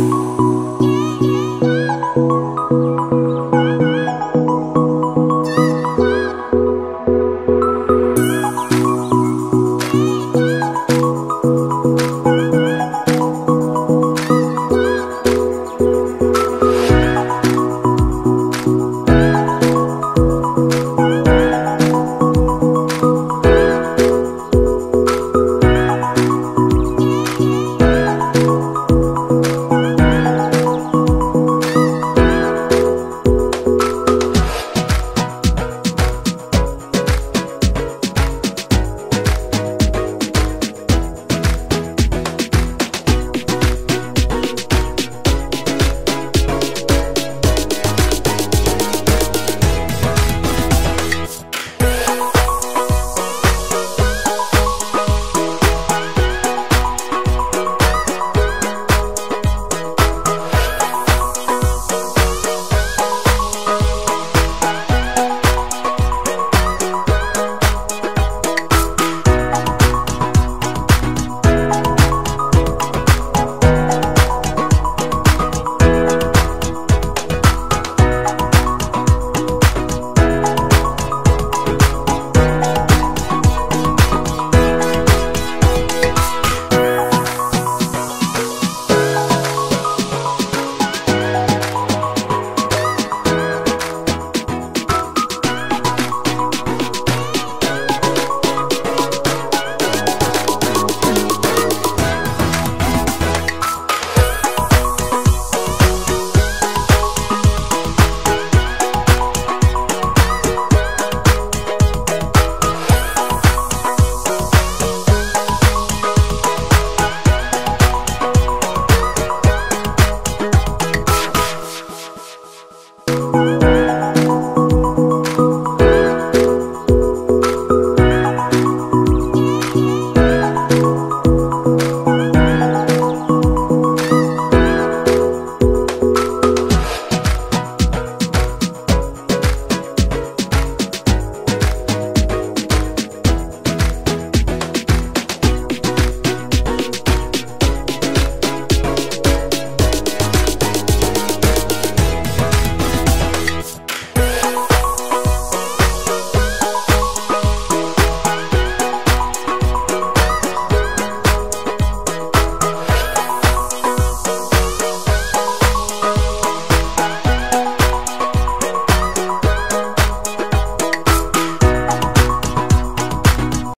Música